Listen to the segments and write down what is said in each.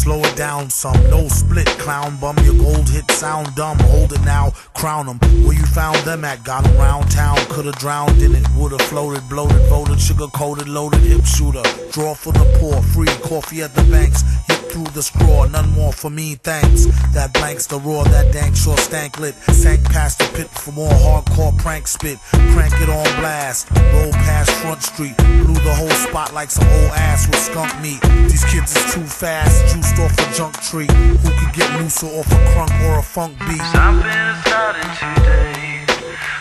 slow it down some. No split, clown bum. Your gold hit sound dumb. Hold it now, crown them. Where you found them at? Got 'em round town. Could've drowned in it. Would've floated, bloated, voted, sugar coated, loaded, hip shooter. Draw for the poor, free coffee at the banks. Through the straw, none more for me, thanks. That blanks the roar, that dank sure stank lit. Sank past the pit for more hardcore prank spit. Crank it on blast. Roll past Front Street. Blew the whole spot like some old ass with skunk meat. These kids is too fast, juiced off a junk tree. Who could get looser off a crunk or a funk beat? Something is starting today.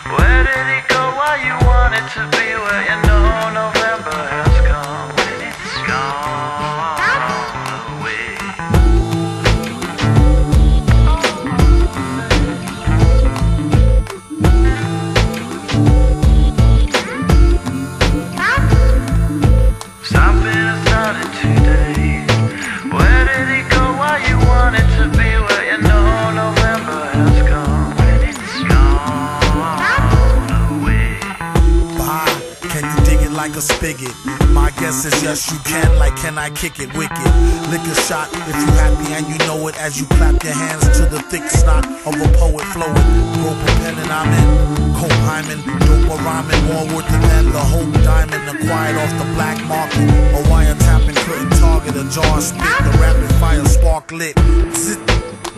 Where did it go? Why you want it to be? Where you like a spigot? My guess is yes, you can. Like, can I kick it wicked? Lick a shot if you happy and you know it as you clap your hands to the thick snot of a poet flowing. Rope a pen and I'm in. Cope Hyman, dope or rhyming, more worth it than the hope diamond acquired off the black market. A wiretapping couldn't target a jar spit. The rapid fire spark lit. Zit.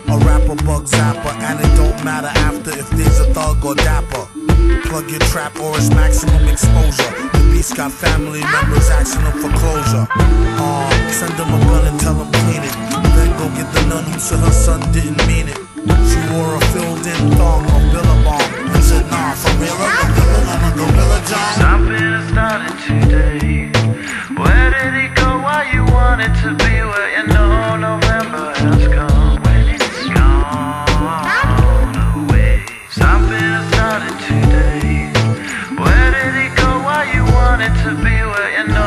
A rapper bug zapper, and it don't matter after if there's a thug or dapper. Plug your trap or it's maximum exposure. The beast got family members asking them for closure. Uh, send them a gun and tell them clean it. Then go get the nun who said her son didn't mean it. She wore a filled in thong or billabong and said, nah, for real, I'm a gorilla, I'm a gorilla, John. wanted to be where you know